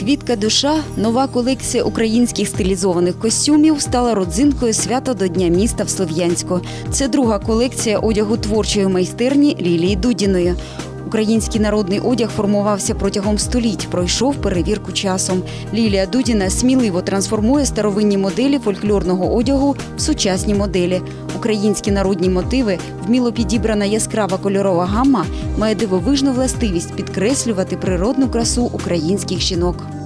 Квітка душа, нова колекція українських стилізованих костюмів стала родзинкою свята до Дня міста в Слов'янську. Це друга колекція одягу творчої майстерні Лілії Дудіної. Український народний одяг формувався протягом століть, пройшов перевірку часом. Лілія Дудіна сміливо трансформує старовинні моделі фольклорного одягу в сучасні моделі. Українські народні мотиви, вміло підібрана яскрава кольорова гамма, має дивовижну властивість підкреслювати природну красу українських жінок.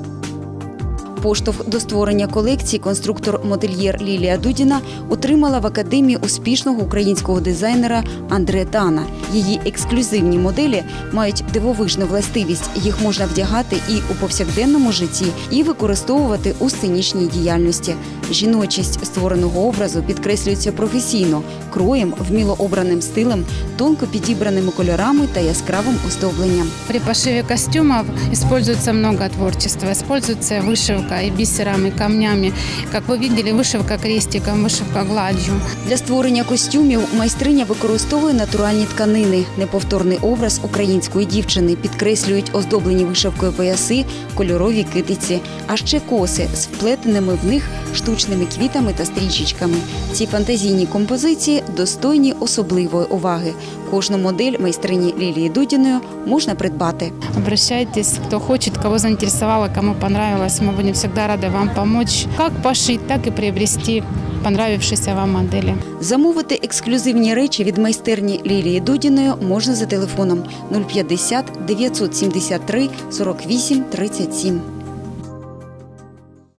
Поштовх до створення колекції конструктор-модельєр Лілія Дудіна отримала в академії успішного українського дизайнера Андре Тана. Її ексклюзивні моделі мають дивовижну властивість. Їх можна вдягати і у повсякденному житті, і використовувати у сценічній діяльності. Жіночість створеного образу підкреслюється професійно, кроєм, вміло обраним стилем, тонко підібраними кольорами та яскравим оздобленням. При пошиве костюмов используется много творчества. Используется вышивка и бисером, и камнями. Как вы видели, вышивка крестиком, вышивка гладью. Для створення костюмів майстриня використовує натуральні тканини. Неповторний образ української дівчини підкреслюють оздоблені вишивкою пояси, кольорові китиці, а ще коси з вплетеними в них штучними квітами та стрічечками. Ці фантазійні композиції достойні особливої уваги. Кожну модель майстрині Лілії Дудіною можна придбати. Обращайтесь, кто хочет, кого заинтересовало, кому понравилось. Мы будем всегда рады вам помочь. Как пошить, так и приобрести понравившиеся вам модели. Замовити ексклюзивні речі від майстерні Лілії Дудіної можна за телефоном 050 973 48 37.